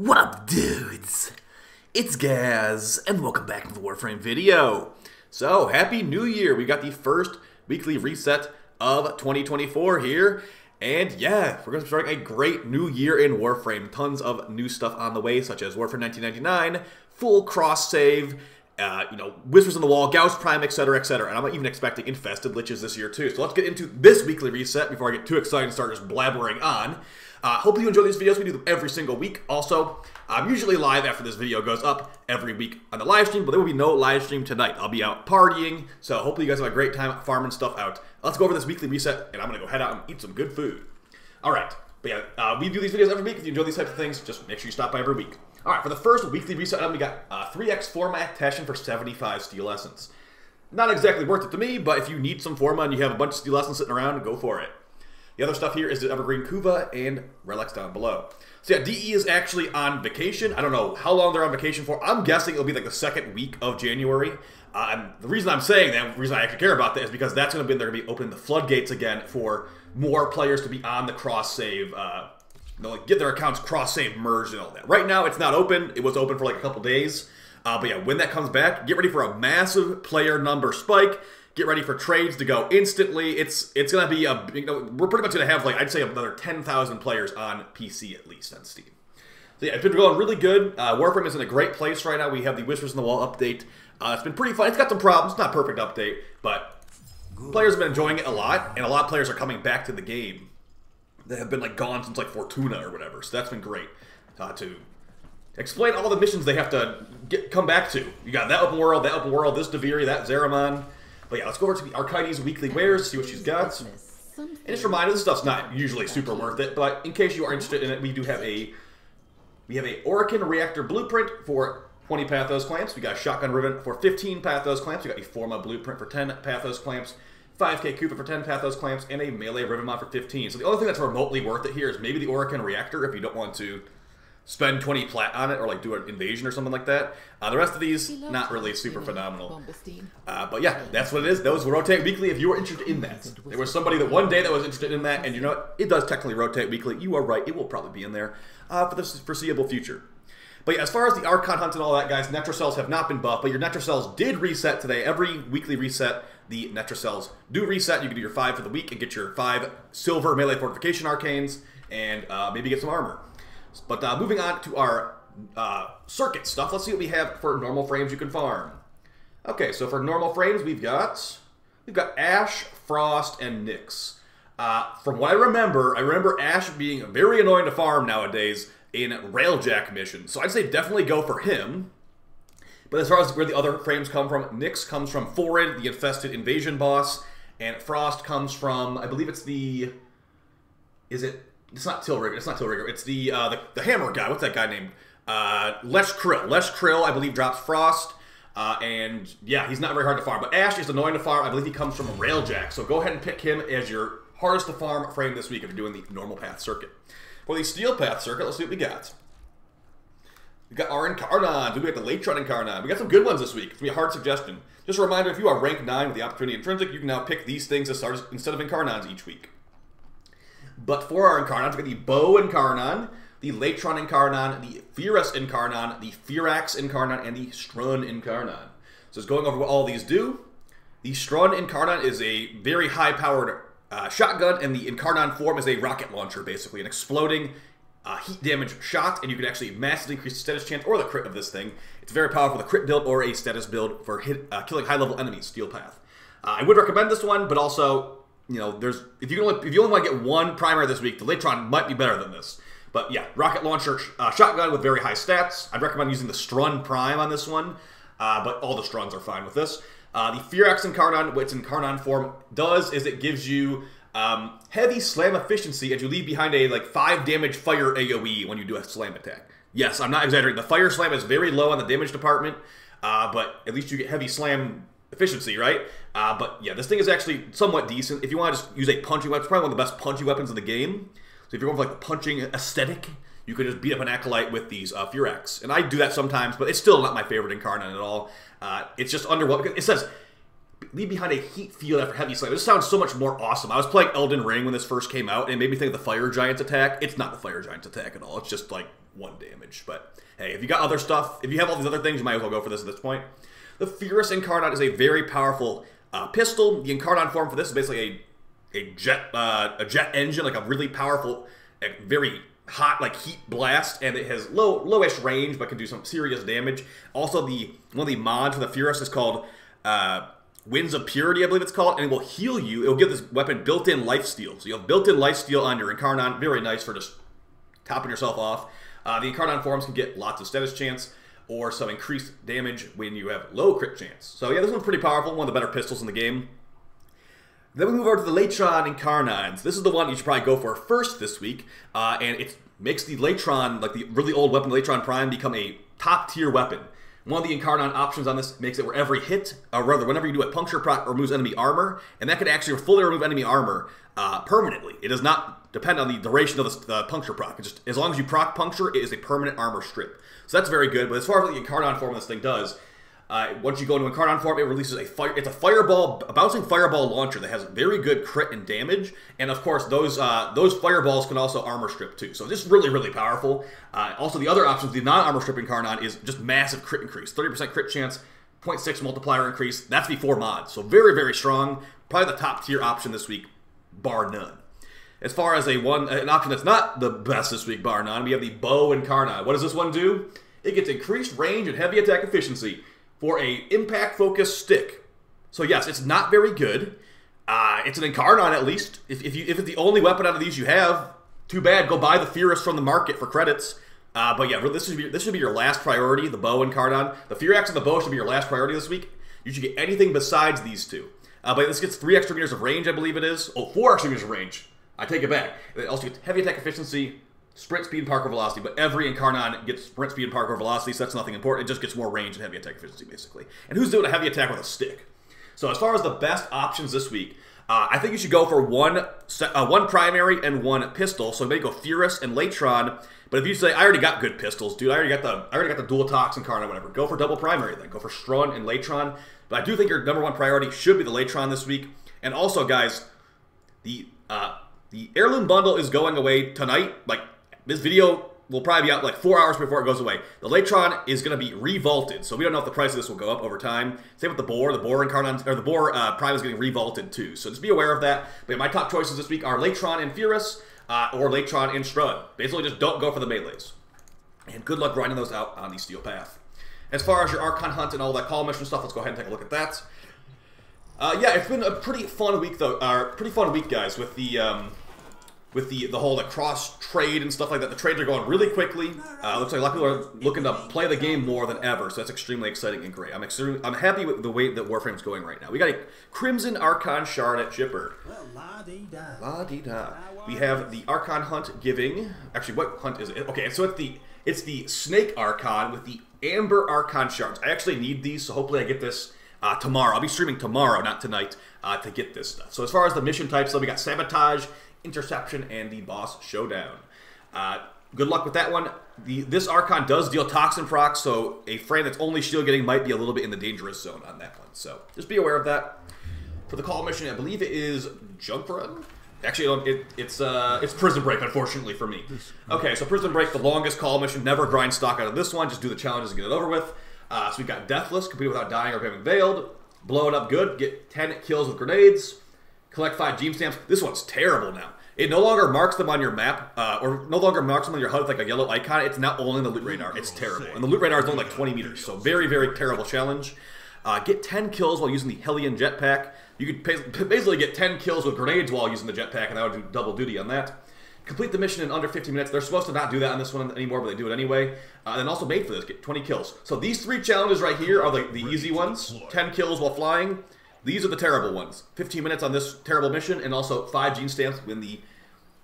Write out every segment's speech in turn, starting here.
What up, dudes? It's Gaz, and welcome back to the Warframe video. So, Happy New Year! We got the first weekly reset of 2024 here, and yeah, we're going to be starting a great new year in Warframe. Tons of new stuff on the way, such as Warframe 1999, full cross save, uh, you know, Whispers on the Wall, Gauss Prime, etc., etc. And I'm not even expecting Infested Liches this year too. So let's get into this weekly reset before I get too excited and start just blabbering on. Uh, hopefully you enjoy these videos. We do them every single week. Also, I'm usually live after this video goes up every week on the live stream, but there will be no live stream tonight. I'll be out partying, so hopefully you guys have a great time farming stuff out. Let's go over this weekly reset, and I'm going to go head out and eat some good food. All right. But yeah, uh, we do these videos every week. If you enjoy these types of things, just make sure you stop by every week. All right, for the first weekly reset item, we got uh, 3x Forma Tactician for 75 Steel Essence. Not exactly worth it to me, but if you need some Forma and you have a bunch of Steel Essence sitting around, go for it. The other stuff here is the Evergreen Kuva and Relics down below. So yeah, DE is actually on vacation. I don't know how long they're on vacation for. I'm guessing it'll be like the second week of January. Uh, the reason I'm saying that, the reason I actually care about that is because that's going to be they're going to be opening the floodgates again for more players to be on the cross save. Uh, know, like get their accounts cross save merged and all that. Right now, it's not open. It was open for like a couple days. Uh, but yeah, when that comes back, get ready for a massive player number spike. Get ready for trades to go instantly. It's it's gonna be a you know we're pretty much gonna have like I'd say another ten thousand players on PC at least on Steam. So yeah, it's been going really good. Uh, Warframe is in a great place right now. We have the Whispers in the Wall update. Uh, it's been pretty fun. It's got some problems. It's not perfect update, but players have been enjoying it a lot, and a lot of players are coming back to the game. They have been like gone since like Fortuna or whatever. So that's been great uh, to explain all the missions they have to get come back to. You got that open world, that open world, this Duviri, that Zariman. But yeah, let's go over to the Acrithis weekly wares, see what she's got. And just a reminder, this stuff's not usually super worth it, but in case you are interested in it, we do have a we have a Orokin reactor blueprint for 20 Pathos clamps. We got a shotgun ribbon for 15 Pathos clamps. We got a Forma blueprint for 10 Pathos clamps. 5k Kuva for 10 Pathos clamps, and a melee ribbon mod for 15. So the only thing that's remotely worth it here is maybe the Orokin reactor if you don't want to spend 20 plat on it or like do an invasion or something like that. Uh, the rest of these, not really super phenomenal. Uh, but yeah, that's what it is. Those will rotate weekly if you are interested in that. There was somebody that one day that was interested in that, and you know what? It does technically rotate weekly. You are right. It will probably be in there uh, for the foreseeable future. But yeah, as far as the Archon Hunt and all that, guys, Netracells have not been buffed, but your Netracells did reset today. Every weekly reset, the Netracells do reset. You can do your five for the week and get your five silver melee fortification arcanes and uh, maybe get some armor. But uh, moving on to our uh, circuit stuff, let's see what we have for normal frames you can farm. Okay, so for normal frames, we've got we've got Ash, Frost, and Nyx. Uh, from what I remember, I remember Ash being very annoying to farm nowadays in Railjack missions. So I'd say definitely go for him. But as far as where the other frames come from, Nyx comes from Forid, the infested invasion boss, and Frost comes from, I believe it's the, is it it's not Tyl Regor. It's not Tyl Regor. It's the, uh, the the hammer guy. What's that guy named? Uh, Kril. Lech Kril, I believe, drops Frost. Uh, and yeah, he's not very hard to farm. But Ash is annoying to farm. I believe he comes from Railjack. So go ahead and pick him as your hardest to farm frame this week if you're doing the normal path circuit. For the steel path circuit, let's see what we got. We got our Incarnon. We got the Latron Incarnon. We got some good ones this week. It's gonna be a hard suggestion. Just a reminder: if you are rank nine with the opportunity intrinsic, you can now pick these things as starters instead of Incarnons each week. But for our Incarnons, we got the Bo Incarnon, the Latron Incarnon, the Furis Incarnon, the Furax Incarnon, and the Strun Incarnon. So it's going over what all these do. The Strun Incarnon is a very high-powered uh, shotgun, and the Incarnon form is a rocket launcher, basically, an exploding uh, heat damage shot, and you can actually massively increase the status chance or the crit of this thing. It's very powerful, the crit build or a status build for hit, uh, killing high-level enemies, Steel Path. Uh, I would recommend this one, but also you know, there's if you only if you only want to get one primary this week, the Latron might be better than this. But yeah, rocket launcher uh, shotgun with very high stats. I'd recommend using the Strun Prime on this one, uh, but all the Struns are fine with this. Uh, the Furax Incarnon, which Incarnon form does is it gives you um, heavy slam efficiency as you leave behind a like five damage fire AOE when you do a slam attack. Yes, I'm not exaggerating. The fire slam is very low on the damage department, uh, but at least you get heavy slam efficiency, right? Uh, but yeah, this thing is actually somewhat decent. If you want to just use a punching weapon, it's probably one of the best punching weapons in the game. So if you're going for like the punching aesthetic, you can just beat up an acolyte with these uh, Furax. And I do that sometimes, but it's still not my favorite incarnate at all. Uh, it's just underwhelming. It says leave behind a heat field after heavy slam. This sounds so much more awesome. I was playing Elden Ring when this first came out, and it made me think of the Fire Giant's attack. It's not the Fire Giant's attack at all. It's just like one damage. But hey, if you got other stuff, if you have all these other things, you might as well go for this at this point. The Furis Incarnon is a very powerful uh, pistol. The Incarnon form for this is basically a a jet uh, a jet engine, like a really powerful, very hot like heat blast, and it has low lowish range but can do some serious damage. Also, the one of the mods for the Furis is called uh, Winds of Purity, I believe it's called, and it will heal you. It will give this weapon built-in life steal. So you have built-in life steal on your Incarnon. Very nice for just topping yourself off. Uh, the Incarnon forms can get lots of status chance or some increased damage when you have low crit chance. So yeah, this one's pretty powerful. One of the better pistols in the game. Then we move over to the Latron Incarnons. This is the one you should probably go for first this week, uh, and it makes the Latron, like the really old weapon Latron Prime, become a top tier weapon. One of the Incarnon options on this makes it where every hit, or rather, whenever you do a puncture proc, removes enemy armor, and that could actually fully remove enemy armor uh, permanently. It does not depend on the duration of the uh, puncture proc. It's just as long as you proc puncture, it is a permanent armor strip. So that's very good. But as far as what the Incarnon form of this thing does, uh, once you go into Incarnon form, it releases a fire. It's a fireball, a bouncing fireball launcher that has very good crit and damage, and of course those uh, those fireballs can also armor strip too. So this is really really powerful. Uh, also, the other options, the non-armor strip Incarnon is just massive crit increase, 30% crit chance, 0.6 multiplier increase. That's before mods, so very very strong. Probably the top tier option this week, bar none. As far as a one an option that's not the best this week, bar none, we have the Bo Incarnon. What does this one do? It gets increased range and heavy attack efficiency for a impact focused stick. So yes, it's not very good. Uh, it's an Incarnon at least. If, if, you, if it's the only weapon out of these you have, too bad. Go buy the Furis from the market for credits. Uh, but yeah, this should be this should be your last priority. The Bo and Incarnon, the Furax and the Bo should be your last priority this week. You should get anything besides these two. Uh, but this gets three extra meters of range, I believe it is. Oh, four extra meters of range. I take it back. It also gets heavy attack efficiency, sprint speed, and parkour velocity, but every Incarnon gets sprint speed and parkour velocity, so that's nothing important. It just gets more range and heavy attack efficiency, basically. And who's doing a heavy attack with a stick? So as far as the best options this week, uh, I think you should go for one uh, one primary and one pistol. So maybe go Furis and Latron. But if you say I already got good pistols, dude, I already got the I already got the dual card or whatever. Go for double primary then. Go for Strun and Latron. But I do think your number one priority should be the Latron this week. And also, guys, the uh, the heirloom bundle is going away tonight. Like this video will probably be out like four hours before it goes away. The Latron is going to be revaulted, so we don't know if the price of this will go up over time. Same with the Boar. The Boar Incarnon, or the Boar uh, Prime is getting revaulted too, so just be aware of that. But my top choices this week are Latron and Furis, uh, or Latron and Strud. Basically, just don't go for the melees. And good luck grinding those out on the Steel Path. As far as your Archon Hunt and all that call mission stuff, let's go ahead and take a look at that. Uh, yeah, it's been a pretty fun week though. Uh, pretty fun week, guys, with the um, with the the whole like cross trade and stuff like that. The trades are going really quickly. Uh, looks like a lot of people are looking to play the game more than ever, so that's extremely exciting and great. I'm extremely, I'm happy with the way that Warframe's going right now. We got a Crimson Archon Shard at Chipper. Well, la dee da. La dee da. We have the Archon Hunt giving. Actually, what hunt is it? Okay, so it's the it's the Snake Archon with the Amber Archon shards. I actually need these, so hopefully I get this uh, tomorrow. I'll be streaming tomorrow, not tonight, uh, to get this stuff. So as far as the mission types, though, we got Sabotage, Interception, and the Boss Showdown. Uh, good luck with that one. The This Archon does deal Toxin proc, so a frame that's only shield gating might be a little bit in the dangerous zone on that one. So just be aware of that. For the call mission, I believe it is Junk Run. Actually, it, it's uh, it's Prison Break, unfortunately for me. Okay, so Prison Break, the longest call mission. Never grind stock out of this one. Just do the challenges and get it over with. Uh, so we've got Deathless, complete without dying or having veiled. Blow it up good. Get 10 kills with grenades. Collect 5 gem stamps. This one's terrible now. It no longer marks them on your map, uh, or no longer marks them on your HUD with like a yellow icon. It's now only in the loot radar. It's terrible. And the loot radar is only like 20 meters, so very, very terrible challenge. Uh, get 10 kills while using the Hellion jetpack. You could basically get 10 kills with grenades while using the jetpack, and that would do double duty on that. Complete the mission in under 15 minutes. They're supposed to not do that on this one anymore, but they do it anyway. Uh, and also made for this, get 20 kills. So these three challenges right here are the, the easy ones. 10 kills while flying. These are the terrible ones. 15 minutes on this terrible mission, and also 5 gene stamps when the...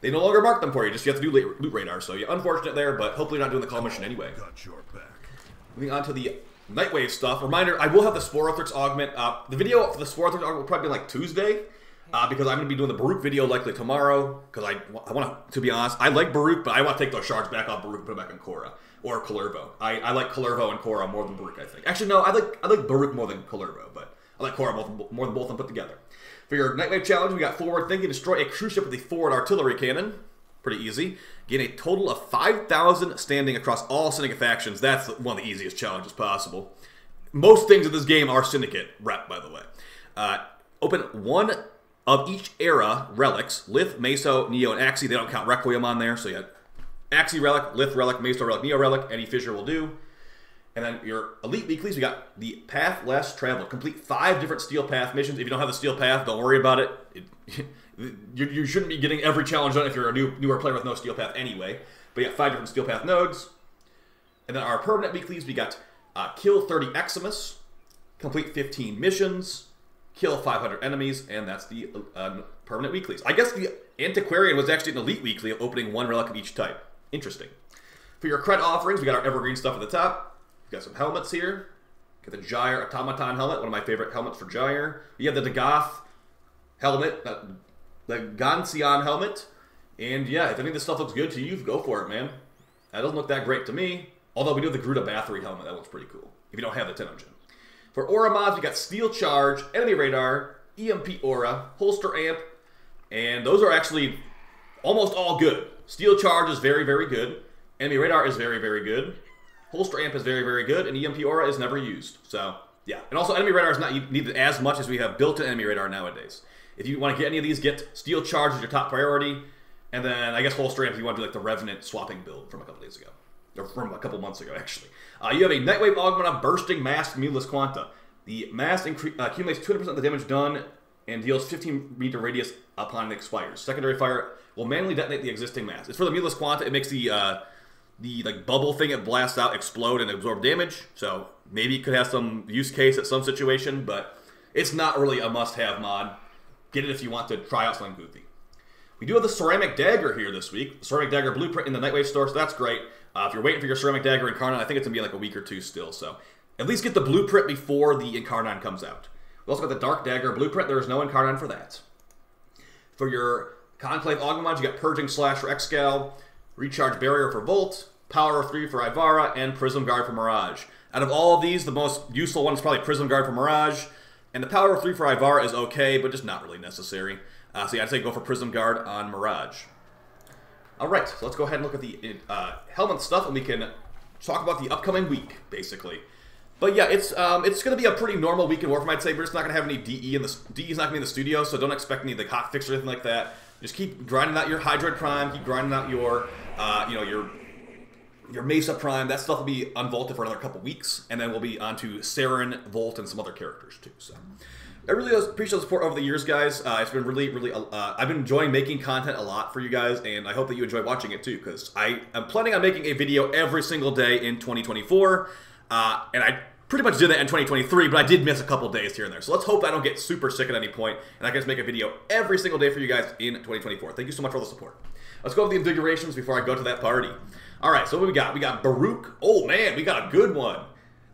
They no longer mark them for you, just you have to do loot radar. So yeah, unfortunate there, but hopefully you're not doing the call mission anyway. Got your back. Moving on to the Nightwave stuff. Reminder, I will have the Sporothrix augment. Uh, the video for the Sporothrix augment will probably be like Tuesday. Uh, because I'm going to be doing the Baruuk video likely tomorrow. Because I, I want to, to be honest, I like Baruuk, but I want to take those shards back off Baruuk and put them back in Khora or Kullervo. I, I like Kullervo and Khora more than Baruuk. I think. Actually, no, I like I like Baruuk more than Kullervo, but I like Khora more, than both of them put together. For your Nightwave challenge, we got forward thinking, destroy a cruise ship with a forward artillery cannon. Pretty easy. Gain a total of 5,000 standing across all Syndicate factions. That's one of the easiest challenges possible. Most things in this game are Syndicate rep, by the way. Uh, open one of each era relics, Lith, Meso, Neo, and Axii. They don't count Requiem on there, so you have Axii Relic, Lith Relic, Meso Relic, Neo Relic, any fissure will do. And then your Elite Weeklies, we got the Path Less Traveled. Complete five different Steel Path missions. If you don't have the Steel Path, don't worry about it. it you, you, shouldn't be getting every challenge done if you're a new newer player with no Steel Path anyway. But you got five different Steel Path nodes. And then our permanent weeklies, we got uh, Kill 30 Eximus, complete 15 missions, kill 500 enemies, and that's the uh, permanent weeklies. I guess the Antiquarian was actually an elite weekly, opening one relic of each type. Interesting. For your cred offerings, we got our evergreen stuff at the top. Got some helmets here. Got the Gyre Automaton helmet, one of my favorite helmets for Gyre. You have the Daggoth helmet, the Gancian helmet. And yeah, if any of this stuff looks good to you, go for it, man. That doesn't look that great to me. Although we do have the Gruta Bathory helmet, that looks pretty cool. If you don't have the TennoGen. For aura mods, we got Steel Charge, Enemy Radar, EMP Aura, Holster Amp, and those are actually almost all good. Steel Charge is very, very good. Enemy Radar is very, very good. Holster Amp is very, very good, and EMP Aura is never used. So, yeah. And also, Enemy Radar is not needed as much as we have built-in Enemy Radar nowadays. If you want to get any of these, get Steel Charge as your top priority, and then I guess Holster Amp if you want to do like the Revenant swapping build from a couple days ago. Or from a couple months ago, actually. Uh, you have a Nightwave Augmenta Bursting Mass Mutalist Quanta. The mass uh, accumulates 200% of the damage done and deals 15 meter radius upon it expires. Secondary fire will manually detonate the existing mass. It's for the Mutalist Quanta. It makes the uh, the like bubble thing it blasts out explode and absorb damage. So maybe it could have some use case at some situation, but it's not really a must-have mod. Get it if you want to try out something goofy. We do have the Ceramic Dagger here this week. Ceramic Dagger blueprint in the Nightwave store, so that's great. Uh, if you're waiting for your Ceramic Dagger Incarnon, I think it's going to be like a week or two still, so at least get the blueprint before the Incarnon comes out. We also got the Dark Dagger blueprint. There is no Incarnon for that. For your Conclave Augments, you got Purging Slash or Excal, Recharge Barrier for Volt, Power of 3 for Ivara, and Prism Guard for Mirage. Out of all of these, the most useful one is probably Prism Guard for Mirage, and the Power of 3 for Ivara is okay, but just not really necessary. Uh, so yeah, I'd say go for Prism Guard on Mirage. Alright, so let's go ahead and look at the uh, helmet stuff, and we can talk about the upcoming week, basically. But yeah, it's um, it's going to be a pretty normal week in Warframe. I'd say we're just not going to have any DE in the DE is not going to be in the studio, so don't expect any of the hot fix or anything like that. Just keep grinding out your Hydroid Prime, keep grinding out your uh, you know your your Mesa Prime. That stuff will be unvaulted for another couple weeks, and then we'll be on to Saryn, Volt, and some other characters too. So. I really appreciate the support over the years, guys. Uh, it's been really, really. Uh, I've been enjoying making content a lot for you guys, and I hope that you enjoy watching it too. Because I am planning on making a video every single day in 2024, uh, and I pretty much did that in 2023, but I did miss a couple days here and there. So let's hope I don't get super sick at any point, and I can just make a video every single day for you guys in 2024. Thank you so much for all the support. Let's go over the invigorations before I go to that party. All right, so what we got? We got Baruuk. Oh man, we got a good one.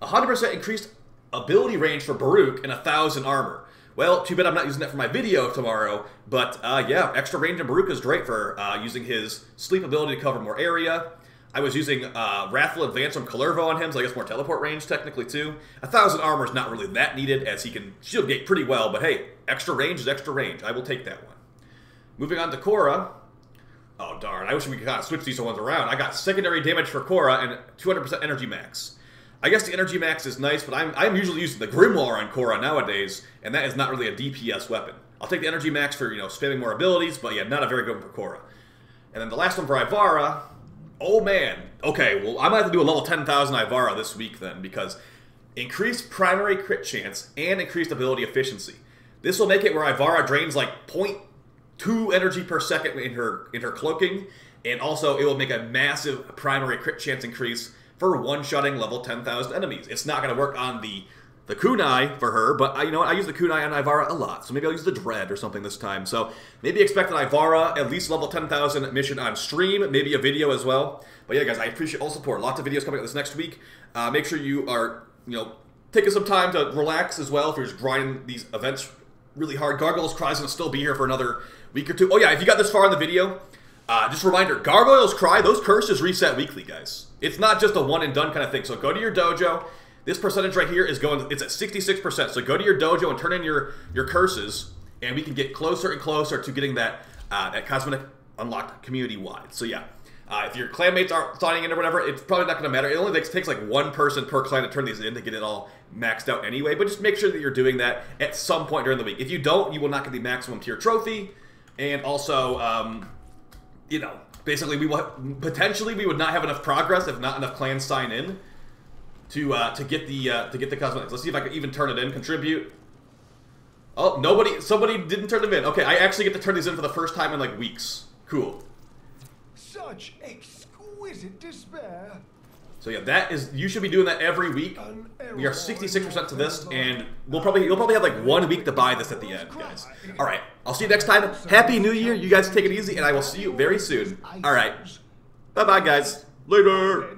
100% increased ability range for Baruuk and 1,000 armor. Well, too bad I'm not using that for my video tomorrow, but uh, yeah, extra range in Baruuk is great for uh, using his sleep ability to cover more area. I was using uh, Wrathful Advance from Kullervo on him, so I guess more teleport range technically too. A thousand armor is not really that needed, as he can shield gate pretty well, but hey, extra range is extra range. I will take that one. Moving on to Khora. Oh darn, I wish we could kind of switch these ones around. I got secondary damage for Khora and 200% energy max. I guess the energy max is nice, but I'm, I'm usually using the Grimoire on Khora nowadays, and that is not really a DPS weapon. I'll take the energy max for, you know, spamming more abilities, but yeah, not a very good one for Khora. And then the last one for Ivara, Oh man. Okay, well, I might have to do a level 10,000 Ivara this week then, because increased primary crit chance and increased ability efficiency. This will make it where Ivara drains like 0.2 energy per second in her in her cloaking, and also it will make a massive primary crit chance increase for one-shotting level 10,000 enemies. It's not going to work on the the kunai for her, but I, you know? I use the kunai on Ivara a lot, so maybe I'll use the Dread or something this time. So maybe expect an Ivara at least level 10,000 mission on stream, maybe a video as well. But yeah, guys, I appreciate all support. Lots of videos coming out this next week. Uh, make sure you are, you know, taking some time to relax as well if you're just grinding these events really hard. Gargoyles Cry is going to still be here for another week or two. Oh yeah, if you got this far in the video, uh, just a reminder, Gargoyles Cry, those curses reset weekly, guys. It's not just a one and done kind of thing. So go to your dojo, this percentage right here is going, it's at 66%. So go to your dojo and turn in your, your curses, and we can get closer and closer to getting that, uh, that cosmetic unlocked community wide. So yeah. Uh, if your clanmates aren't signing in or whatever, it's probably not going to matter. It only takes, takes like one person per clan to turn these in to get it all maxed out anyway. But just make sure that you're doing that at some point during the week. If you don't, you will not get the maximum tier trophy. And also, um, you know, basically, we will potentially we would not have enough progress if not enough clans sign in to uh, to get the uh, to get the cosmetics. Let's see if I can even turn it in. Contribute. Oh, nobody, somebody didn't turn them in. Okay, I actually get to turn these in for the first time in like weeks. Cool. Such exquisite despair. So yeah, that is you should be doing that every week. We are 66% to this, and we'll probably you'll probably have like one week to buy this at the end, guys. All right, I'll see you next time. Happy New Year. You guys take it easy, and I will see you very soon. All right, bye bye, guys. Later.